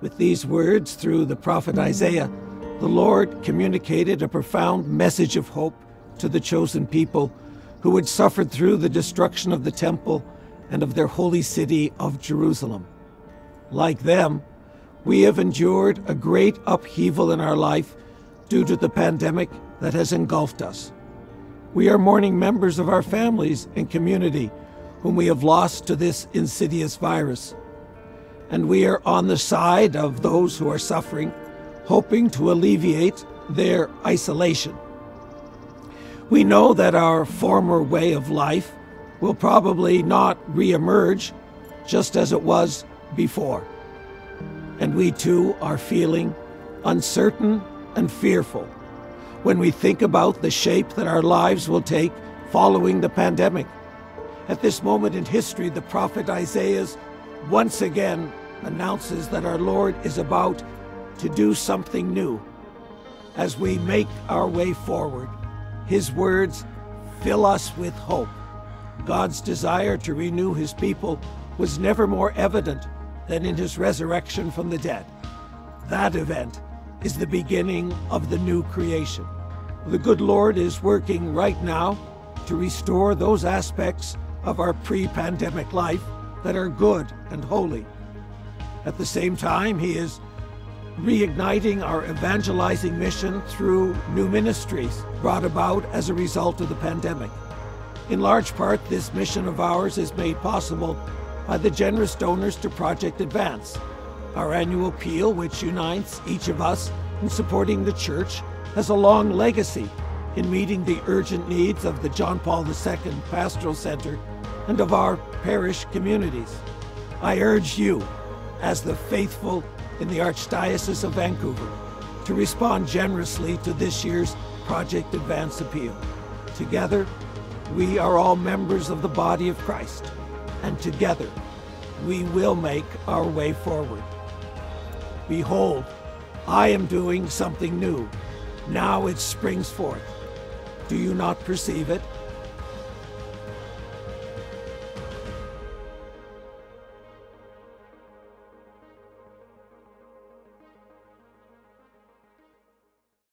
With these words, through the prophet Isaiah, the Lord communicated a profound message of hope to the chosen people who had suffered through the destruction of the temple and of their holy city of Jerusalem. Like them, we have endured a great upheaval in our life due to the pandemic that has engulfed us. We are mourning members of our families and community whom we have lost to this insidious virus. And we are on the side of those who are suffering, hoping to alleviate their isolation. We know that our former way of life will probably not reemerge just as it was before. And we too are feeling uncertain and fearful when we think about the shape that our lives will take following the pandemic. At this moment in history, the prophet Isaiah is once again announces that our Lord is about to do something new. As we make our way forward, his words fill us with hope. God's desire to renew his people was never more evident than in his resurrection from the dead. That event is the beginning of the new creation. The good Lord is working right now to restore those aspects of our pre pandemic life that are good and holy. At the same time, He is reigniting our evangelizing mission through new ministries brought about as a result of the pandemic. In large part, this mission of ours is made possible by the generous donors to Project Advance. Our annual appeal, which unites each of us in supporting the church, has a long legacy in meeting the urgent needs of the John Paul II Pastoral Center and of our parish communities. I urge you, as the faithful in the Archdiocese of Vancouver, to respond generously to this year's Project Advance appeal. Together, we are all members of the body of Christ, and together we will make our way forward. Behold, I am doing something new. Now it springs forth. Do you not perceive it?